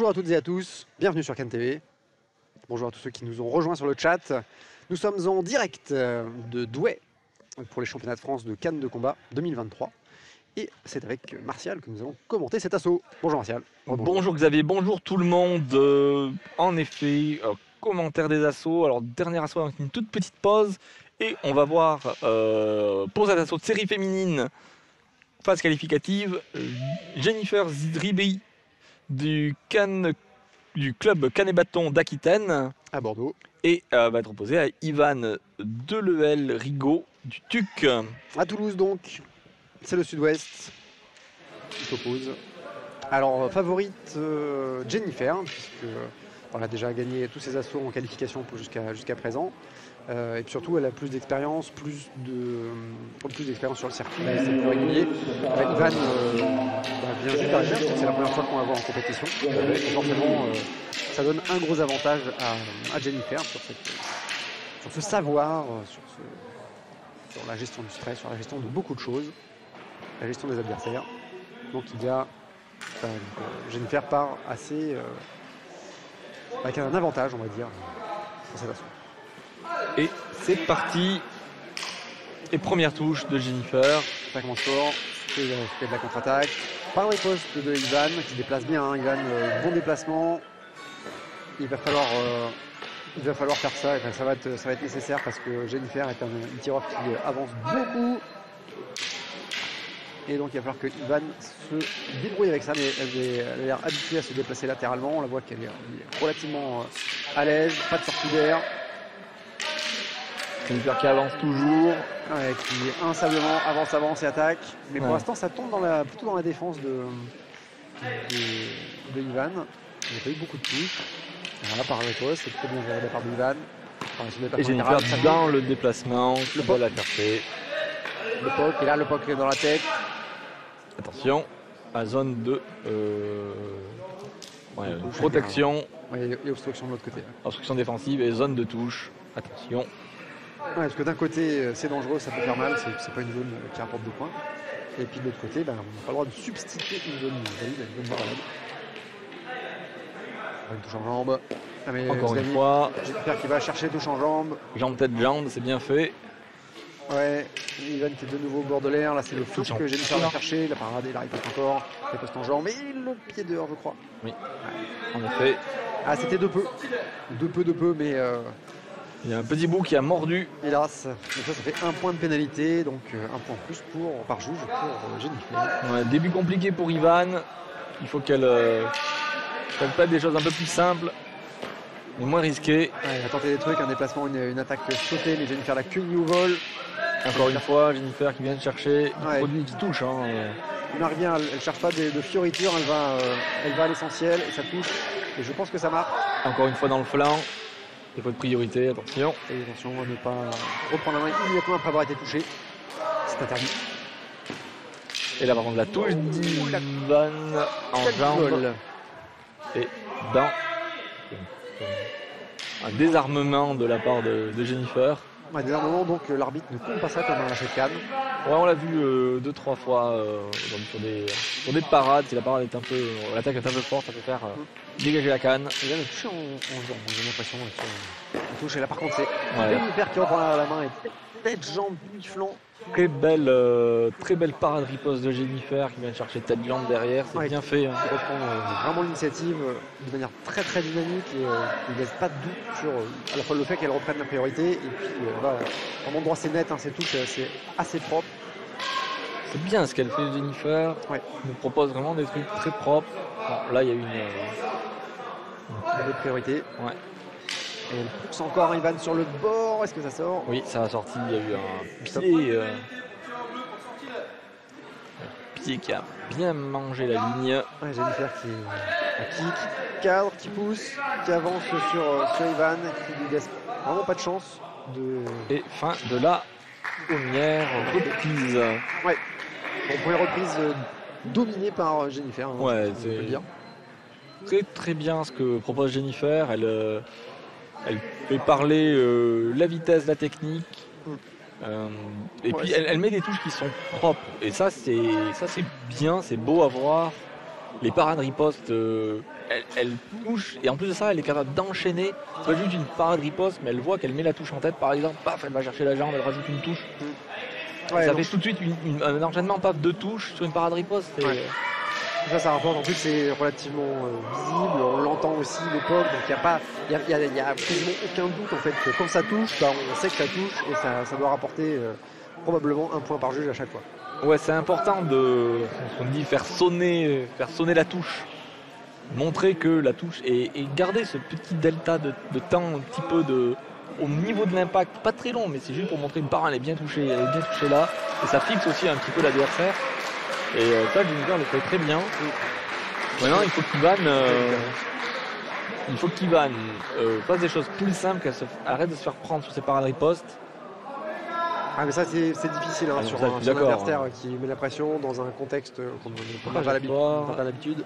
Bonjour à toutes et à tous, bienvenue sur Cannes TV. Bonjour à tous ceux qui nous ont rejoints sur le chat. Nous sommes en direct euh, de Douai pour les championnats de France de Cannes de combat 2023. Et c'est avec Martial que nous allons commenter cet assaut. Bonjour Martial. Bonjour, Xavier, bonjour tout le monde. Euh, en effet, euh, commentaire des assauts. Alors, dernier assaut avec une toute petite pause. Et on va voir euh, pour cet assaut de série féminine, phase qualificative, Jennifer Zidribi du, club Canet Bâton d'Aquitaine. À Bordeaux. Et euh, va être opposé à Ivan Deleuel Rigaud du TUC. À Toulouse donc, c'est le sud-ouest qui s'oppose. Alors, favorite euh, Jennifer, puisque elle a déjà gagné tous ses assauts en qualification jusqu'à présent. Euh, et puis surtout, elle a plus d'expérience, plus de euh, plus d'expérience sur le circuit, c'est plus régulier. Avec Van, euh, bah, juste c'est la première fois qu'on la voit en compétition. Et forcément, euh, ça donne un gros avantage à, Jennifer sur, ce savoir, sur, la gestion du stress, sur la gestion de beaucoup de choses, la gestion des adversaires. Donc il y a Jennifer part assez avec un avantage, on va dire, sur cette assaut. Et c'est parti. Et première touche de Jennifer. Ça commence fort, c'est de la contre-attaque. Par les postes de Ivan qui se déplace bien. hein. Ivan, euh, bon déplacement. Il va falloir, euh, il va falloir faire ça. Va être, ça va être nécessaire parce que Jennifer est un, une tireur qui avance beaucoup. Et donc il va falloir que Ivan se débrouille avec ça. Mais elle a l'air habituée à se déplacer latéralement. On la voit qu'elle est, relativement euh, à l'aise, pas de sortie d'air. Jennifer qui avance toujours. Ouais, qui insablement avance, avance et attaque. Mais pour l'instant, ça tombe dans la, plutôt dans la défense de, de, de Ivan. Il n'a pas eu beaucoup de touches. Là, par poste, c'est très bien géré de la part d'Ivan. Enfin, Et Jennifer dans le déplacement. Le Le fait Le poke, et là, le poke est dans la tête. Attention. À zone de euh, ouais, De protection, Ouais, et obstruction de l'autre côté. obstruction défensive et zone de touche. Attention. Ouais, parce que d'un côté, euh, c'est dangereux, ça peut faire mal, c'est pas une zone euh, qui rapporte des points. Et puis de l'autre côté, ben, on n'a pas le droit de substituer une zone valide une zone. Une touche en jambe. Ah, mais Encore une fois. J'espère qu'il va chercher touche en jambe. Jambe tête jambe, c'est bien fait. Ouais, Ivan qui est de nouveau au bord de l'air. Là, c'est le foot que Jennifer va chercher. La parade, il arrive pas encore. Il poste en jambe. Mais le pied dehors, je crois. En effet. Ah, c'était de peu. De peu, de peu, mais euh, Il y a un petit bout qui a mordu. hélas. Donc ça, ça fait un point de pénalité. Donc euh, un point plus pour, par juge pour euh, Jennifer. Ouais, début compliqué pour Ivan. Il faut qu'elle euh, qu'elle fasse des choses un peu plus simples. Et moins risquées. Ouais, elle a tenté des trucs, un déplacement, une, une attaque sautée, mais Jennifer l'a cueilli au vol. Encore une fois, Jennifer qui vient de chercher du Ouais. produit qui touche. hein. Elle marque bien, elle, elle cherche pas de, de fioritures, elle va, euh, elle va à l'essentiel et ça touche. Et je pense que ça marche. Encore une fois dans le flanc. Il faut de priorité, attention. Et attention à ne pas reprendre la main immédiatement après avoir été touché. C'est interdit. Et là par contre la touche d'Ivan en jambe et dans un désarmement de la part de, de Jennifer. Un moment, donc euh, l'arbitre ne compte pas ça comme un lâcher de canne. Ouais, on l'a vu euh, deux trois fois euh, donc sur, des, sur des parades. Si la parade est un peu, l'attaque est un peu forte, ça peut faire euh, dégager la canne. Et là, touché en, j'ai l'impression. Touche et là, par contre, c'est Ouais. Jennifer qui reprend la, la main et tête, jambe, mi-flanc. Très belle, euh, très belle parade riposte de Jennifer qui vient chercher tête jambe derrière. C'est Ouais. bien fait. hein. qui reprend euh, vraiment l'initiative euh, de manière très très dynamique et il ne laisse pas de doute sur à la fois le fait qu'elle reprenne la priorité et puis euh, là, vraiment droit c'est net, hein, c'est tout, c'est assez propre. C'est bien ce qu'elle fait Jennifer. Ouais. Elle nous propose vraiment des trucs très propres. Bon, là il y a une, Il a des priorités. Ouais. Et elle pousse encore Ivan sur le bord, est-ce que ça sort Oui, ça a sorti, il y a eu un pied. euh, un pied qui a bien mangé la ligne. Ouais, Jennifer qui, euh, qui, qui cadre, qui pousse, qui avance sur, euh, sur Ivan, qui lui laisse vraiment pas de chance de. Et fin de la première reprise. Bon, première reprise euh, dominée par euh, Jennifer. hein, Ouais, c'est-. Très très bien ce que propose Jennifer. Elle, euh, elle fait parler euh, la vitesse, la technique. Euh, et Ouais, puis elle, elle met des touches qui sont propres. Et ça c'est ça c'est bien, c'est beau à voir. Les parades ripostes euh, elle, elle touche, et en plus de ça, elle est capable d'enchaîner. C'est pas juste une parade riposte, mais elle voit qu'elle met la touche en tête, par exemple, paf, elle va chercher la jambe, elle rajoute une touche. Ouais, ça donc, fait tout de suite une- une- un enchaînement, paf, deux touches sur une parade riposte. Ouais. Ça, ça rapporte. En plus, c'est relativement euh, visible. On l'entend aussi l'époque. Donc, il n'y a pas, il y a, il y a- il y a quasiment aucun doute en fait que quand ça touche, bah, on sait que ça touche et ça, doit rapporter euh, probablement un point par juge à chaque fois. Ouais, c'est important de, on dit, faire sonner, faire sonner la touche. Montrer que la touche et, garder ce petit delta de, de temps un petit peu de, au niveau de l'impact, pas très long, mais c'est juste pour montrer une part, elle est bien touchée, elle est bien touchée là, et ça fixe aussi un petit peu l'adversaire. Et euh, ça, Jennifer le fait très bien. Maintenant, il faut qu'Ivan, euh, il faut qu'Ivan euh, fasse des choses plus simples, qu'elle se- arrête de se faire prendre sur ses parades ripostes. Ah, mais ça, c'est difficile hein, Ah, sur ça, un, sur adversaire hein. qui met la pression dans un contexte euh, qu'on n'a Pas pas l'habitude.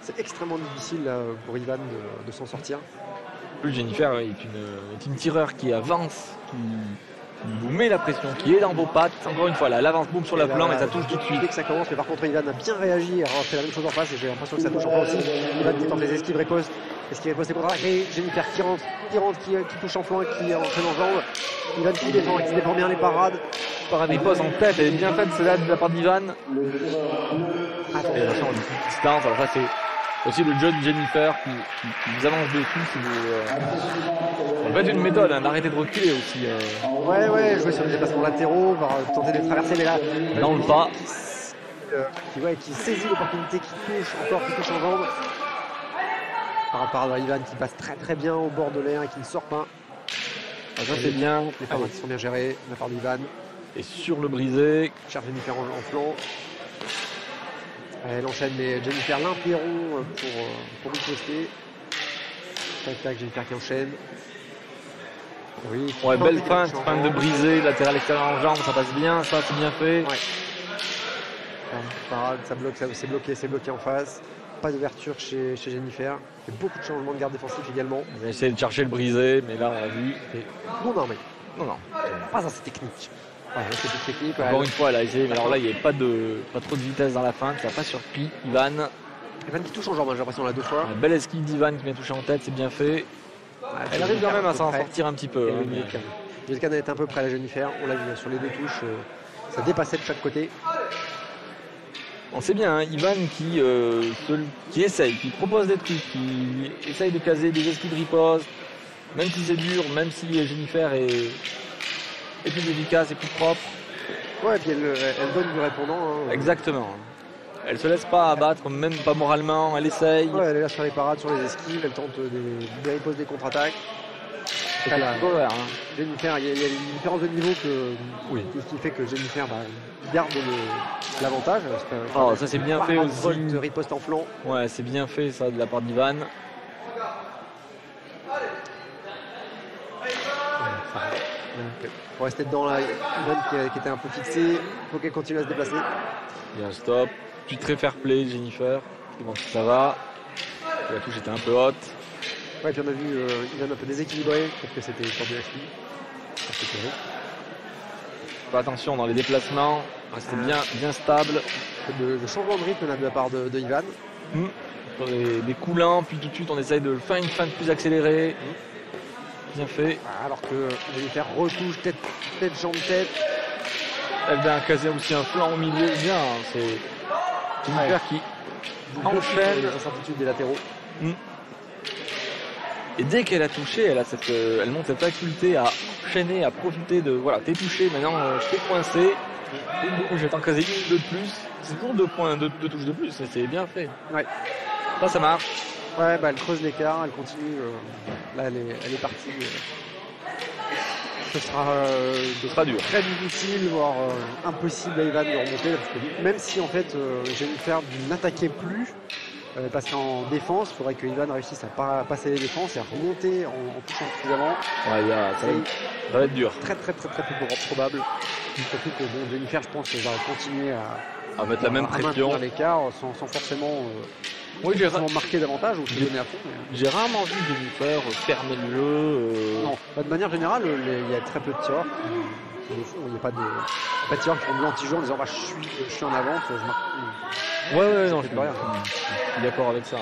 C'est extrêmement difficile là, pour Ivan de, de s'en sortir. plus Jennifer est une, est une tireur qui avance, qui vous met la pression, qui est dans vos pattes. Encore une fois, là, elle avance boum sur la Et plan et ça touche tout de suite. Dès que ça commence, mais par contre, Ivan a bien réagi. Alors, c'est la même chose en face et j'ai l'impression que ça touche en aussi. Ivan qui tente les esquives riposte. Esquive riposte et contre Et Jennifer qui rentre, qui rentre, qui, qui touche en flanc, qui entraîne en jambe. Ivan qui défend, qui défend bien les parades. Parade des postes en tête, elle est bien faite celle-là de la part d'Ivan. Et petite distance, alors ça c'est aussi le de Jennifer qui, qui- qui vous avance dessus. Vous, euh... En fait, une méthode, hein, d'arrêter de reculer aussi. euh, Ouais, ouais, jouer sur les déplacements latéraux, voir, euh, tenter de traverser les là. dans le pas. euh, qui, ouais, qui saisit l'opportunité, qui touche, encore qui touche en jambe. Par rapport à Ivan qui passe très très bien au bord de l'air et qui ne sort pas. Ah, ça c'est bien. Les parades sont bien gérées de la part d'Ivan. Et sur le brisé, Cherche Jennifer en, en flanc. Elle enchaîne, mais Jennifer l'interrompt pour, euh, pour riposter. Tac tac, Jennifer qui enchaîne. Oui, ouais, belle feinte, feinte de brisé, latéral extérieur en jambe, ça passe bien, ça c'est bien fait. Ouais. Parade, ça bloque, c'est bloqué, c'est bloqué en face. Pas d'ouverture chez, chez Jennifer. A beaucoup de changements de garde défensif également. On va essayer de chercher le brisé, mais là on a vu. c'est- Non armé. Non, non. Pas assez technique. Ouais, c'est plus technique. Encore une fois, mais alors là, il n'y avait pas, de, pas trop de vitesse dans la feinte, ça n'a pas surpris. Ivan, Evan qui touche en jambe, hein, j'ai l'impression, là deux fois. une belle esquive d'Ivan qui m'a touché en tête, c'est bien fait. Elle arrive quand même à s'en sortir un petit peu. Hein, mais-. Milkan est un peu près à la Jennifer, on l'a vu sur les deux touches, euh, ça dépassait de chaque côté. On sait bien, hein, Ivan qui, euh, se- qui essaye, qui propose des trucs, qui essaye de caser des esquives de riposte, même si c'est dur, même si Jennifer est, est plus efficace et plus propre. Ouais, et puis elle, elle donne du répondant. hein. Exactement. Elle se laisse pas abattre, même pas moralement, elle essaye. Ouais, elle est là sur les parades, sur les esquives, elle tente des, des ripostes, des contre-attaques. Tout power, hein. Jennifer, il y, a, il y a une différence de niveau que, Oui. qui, fait que Jennifer bah, garde l'avantage. Oh, ça c'est bien fait aussi. riposte en flanc. Ouais, c'est bien fait ça de la part d'Ivan. Donc, pour rester dedans là, Ivan qui, qui était un peu fixé, il faut qu'elle continue à se déplacer. Bien stop. Tu très fair play Jennifer. Ça va La touche était un peu haute. Ouais, puis on a vu euh, Ivan un peu déséquilibré, peut-être que c'était pour de la cheville. Ça, c'est terrible. Fais attention dans les déplacements. Restez bien, bien stable. Le, le changement de rythme là, de la part de, de Ivan. Les coups lents, puis tout de suite on essaye de faire une feinte plus accélérée. Bien fait. Alors que Jennifer retouche tête, tête, jambe, tête. Elle vient caser aussi un flanc au milieu. Bien. hein, C'est Jennifer qui enchaîne. les incertitudes des latéraux. Et dès qu'elle a touché, elle, a cette, euh, elle montre cette faculté à enchaîner, à profiter de. Voilà, t'es touché, maintenant euh, je t'ai coincé. Je vais t'en caser une de plus. C'est toujours deux points, deux, deux touches de plus, c'est bien fait. Ouais. Ça, ça marche. Ouais, bah, elle creuse l'écart, elle continue. euh, là, elle est, elle est partie. euh. Ce sera euh, Ce sera dur. très difficile, voire impossible à Ivan de remonter. là, parce que même si en fait Jennifer n'attaquait plus, euh, parce qu'en défense, il faudrait que Ivan réussisse à pas passer les défenses et à remonter en, en touchant suffisamment. Ouais, ça, va, C'est ça va être dur. très très très très peu probable. Surtout que bon, Jennifer, je pense va continuer à, À mettre la même à pression. maintenir l'écart sans, sans forcément, euh, Oui, j'ai forcément marquer davantage ou se donner à fond. mais- j'ai rarement vu Jennifer fermer le jeu. euh, Non, bah, de manière générale, il y a très peu de tireurs. Il n'y a pas de, pas de tireurs qui font de l'anti-jeu en disant bah, je, suis, je suis en avant, je marque. Ouais, ouais, non, je suis suis d'accord avec ça.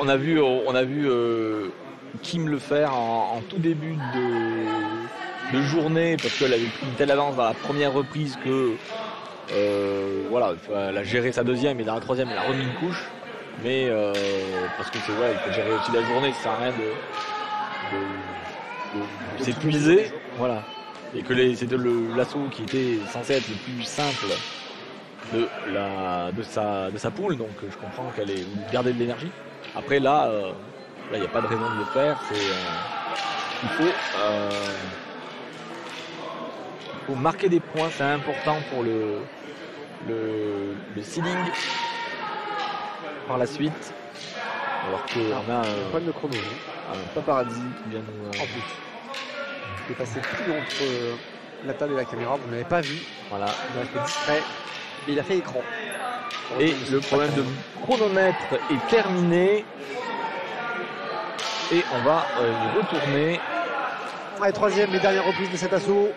on a vu, on a vu euh, Kim le faire en, en tout début de, de journée parce qu'elle avait pris une telle avance dans la première reprise que euh, voilà, elle a géré sa deuxième et dans la troisième elle a remis une couche. Mais euh, parce que c'est ouais, il faut gérer aussi la journée, ça sert à rien de, s'épuiser. Voilà. Et que c'était le- l'assaut qui était censé être le plus simple de, la, de, sa, de sa poule, donc je comprends qu'elle ait garder de l'énergie. Après là, euh, là il n'y a pas de raison de le faire. C'est, il faut, marquer des points, c'est important pour le, le, le seeding par la suite. Alors qu'on a euh, Problème de chrono. hein, un paparazzi qui vient nous. euh, En plus. Il est passé tout entre euh, la table et la caméra. Vous ne l'avez pas vu. voilà. Il a fait discret. Mais il a fait écran. Et le problème de chronomètre est terminé. Et on va euh, y retourner. Ouais, troisième et dernière reprise de cet assaut.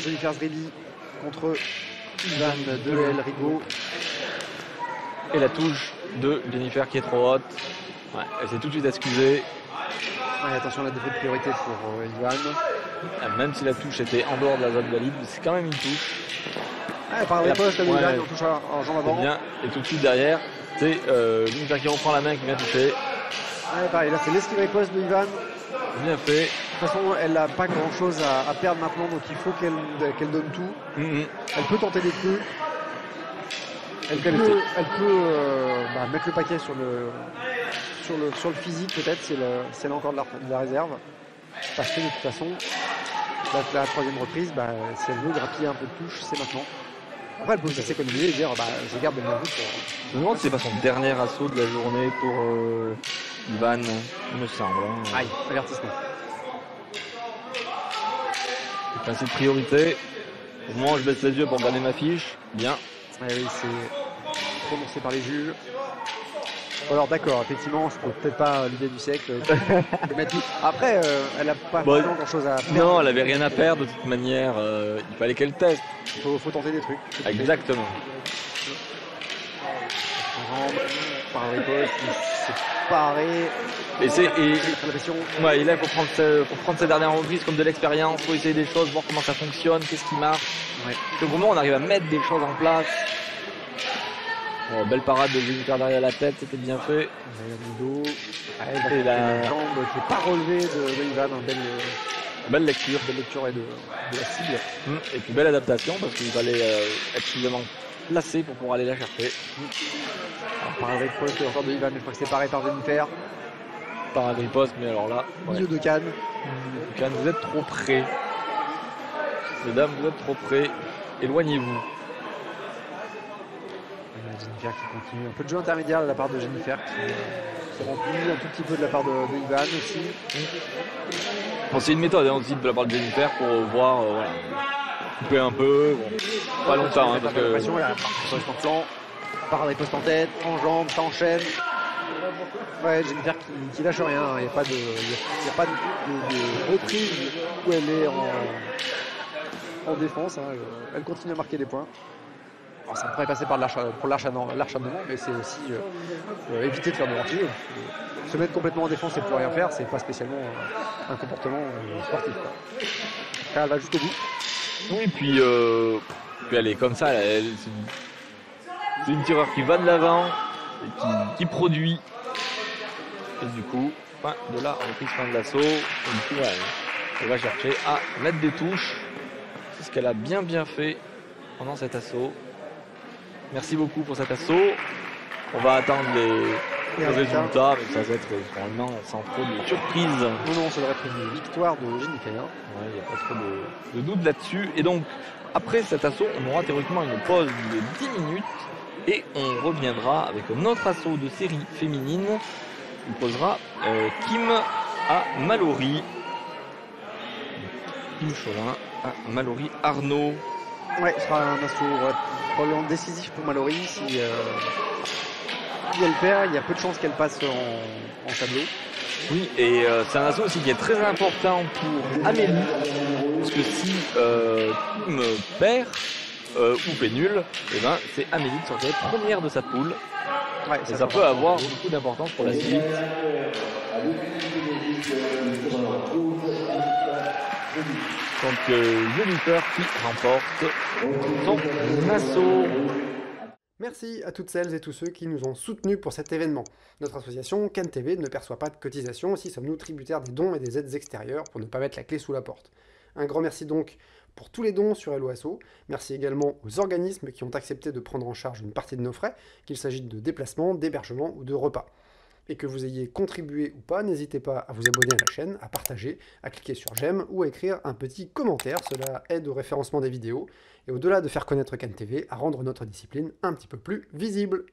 Jennifer Zribi contre Ivan Delel Rigaud. Et la touche de Jennifer qui est trop haute. Ouais, elle s'est tout de suite excusée. Ouais, attention à la défaut de priorité pour euh, Ivan. Euh, Même si la touche était en dehors de la zone valide, c'est quand même une touche. Ouais, par les postes ouais. Ivan, on touche en jambe avant. bien. Et tout de suite derrière, c'est euh, Jennifer qui reprend la main qui vient toucher. Ouais, pareil, là c'est l'esquive riposte de Ivan. Bien fait. De toute façon, elle n'a pas grand chose à, à perdre maintenant, donc il faut qu'elle donne tout. Mhm. Elle peut tenter des trucs. Elle peut, elle peut euh, bah, mettre le paquet sur le, sur le, sur le physique peut-être si elle, si elle a encore de la, de la réserve. Parce que de toute façon, la, la troisième reprise, bah, si elle veut grappiller un peu de touche, c'est maintenant. Après, elle peut aussi s'économiser et dire bah, je garde vous pour. Je me demande si c'est pas son dernier assaut de la journée pour euh, Ivan, il me semble. hein. Aïe, avertissement. Principe de priorité. Au moment où je baisse les yeux pour regarder ma fiche, bien. Ouais, oui, c'est prononcé par les juges. Alors d'accord, effectivement, c'est peut-être pas l'idée du siècle. Après, euh, elle a pas Bon, grand chose à faire. Non, elle avait rien à perdre de toute manière. euh, il fallait qu'elle teste. Il faut, faut tenter des trucs. Exactement. Par les postes, paré. Et c'est et, ouais, là, il faut prendre, ce- faut prendre ces dernières reprises comme de l'expérience. faut essayer des choses, voir comment ça fonctionne, qu'est-ce qui marche. Ouais. Au moment on arrive à mettre des choses en place. Bon, belle parade de Jennifer derrière la tête, c'était bien fait. Dos. Ouais, Et il la- jambe qui n'est pas relevée de, Ivan. Belle, euh, Belle lecture. belle lecture et de, de la cible. Hum, Et puis belle adaptation parce qu'il fallait euh, être suffisamment placé pour pouvoir aller la chercher. Alors, par avec poste encore de Ivan, mais je crois que c'est paré par Jennifer. Par un riposte, mais alors là, ouais. Milieu de canne. Cannes, vous êtes trop près. Mesdames, vous êtes trop près. Éloignez-vous. Euh, Jennifer qui continue. Un peu de jeu intermédiaire de la part de Jennifer qui, euh, qui remplit un tout petit peu de la part de, de Ivan aussi. Bon, c'est une méthode hein, aussi de la part de Jennifer pour voir, euh, voilà, couper un peu. Bon, pas longtemps, hein, parce que part des postes en tête, en jambes, ça enchaîne. Ouais, Jennifer qui, qui lâche rien, hein. il n'y a pas de, y a pas de, reprise où elle est en, en défense. hein. Elle continue à marquer des points. Alors ça pourrait passer par pour mais c'est aussi euh, euh, éviter de faire de rentier. Se mettre complètement en défense et pouvoir rien faire, c'est pas spécialement un comportement euh, sportif. quoi. Elle va jusqu'au bout. oui, puis, elle est comme ça. C'est une tireur qui va de l'avant, et qui, qui produit. Et du coup, fin de la reprise fin de l'assaut. Ouais, elle va chercher à mettre des touches. C'est ce qu'elle a bien bien fait pendant cet assaut. Merci beaucoup pour cet assaut. On va attendre les, résultats, mais ça va être euh, normalement sans trop de surprise. Non, non, ça devrait être une victoire de Jennifer. Ouais, Il n'y a pas trop de, de doute là-dessus. Et donc, après cet assaut, on aura théoriquement une pause de 10 minutes et on reviendra avec un autre assaut de série féminine. Il posera euh, Kim à Mallory. Kim Cholin à Mallory Arnaud. Ouais, ce sera un assaut ouais, probablement décisif pour Mallory. Si, euh, si elle perd, il y a peu de chances qu'elle passe en, en tableau. Oui, et euh, c'est un assaut aussi qui est très important pour Amélie. Parce que si Kim perd euh, ou fait nul, eh ben, c'est Amélie qui sortirait première de sa poule. Ouais, Et ça peut avoir beaucoup d'importance pour la suite. Donc euh, Jennifer qui remporte son assaut. Merci à toutes celles et tous ceux qui nous ont soutenus pour cet événement. Notre association Can TV ne perçoit pas de cotisation, aussi sommes-nous tributaires des dons et des aides extérieures pour ne pas mettre la clé sous la porte. Un grand merci donc pour tous les dons sur LOASO. Merci également aux organismes qui ont accepté de prendre en charge une partie de nos frais, qu'il s'agisse de déplacements, d'hébergement ou de repas. Et que vous ayez contribué ou pas, n'hésitez pas à vous abonner à la chaîne, à partager, à cliquer sur j'aime ou à écrire un petit commentaire, cela aide au référencement des vidéos, et au-delà de faire connaître Can TV, à rendre notre discipline un petit peu plus visible.